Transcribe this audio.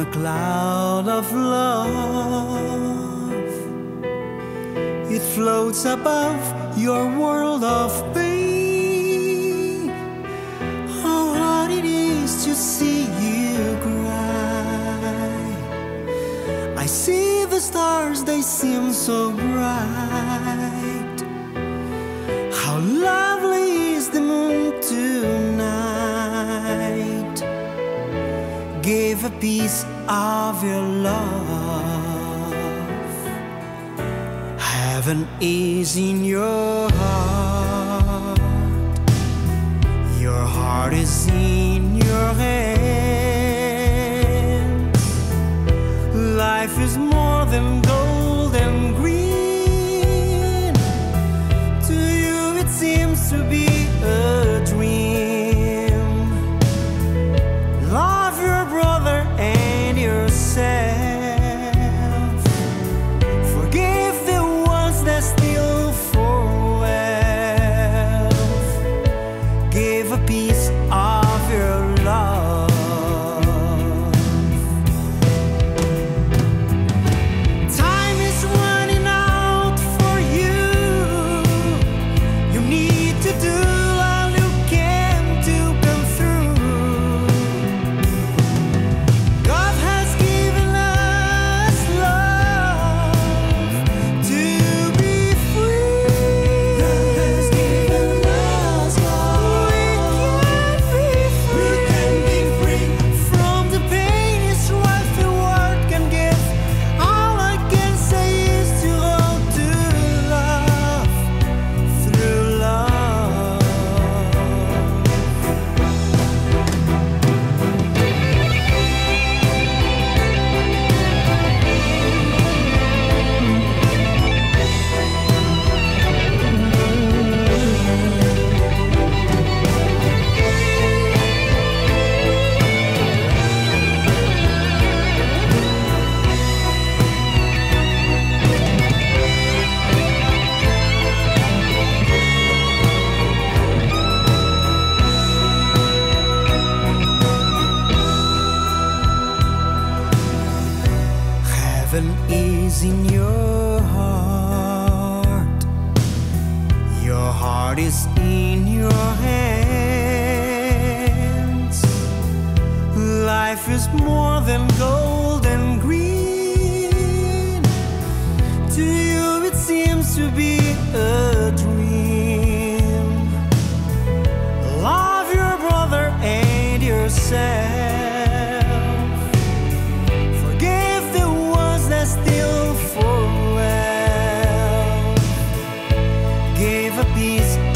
a cloud of love. It floats above your world of pain. How hard it is to see you cry. I see the stars, they seem so bright. How lovely piece of your love. Heaven is in your heart. Your heart is in your hands. Life is more than gold and green. To you, it seems to be Give a piece Heaven is in your heart. Your heart is in your hands. Life is more than gold and green. To you, it seems to be a dream. Love your brother and yourself. peace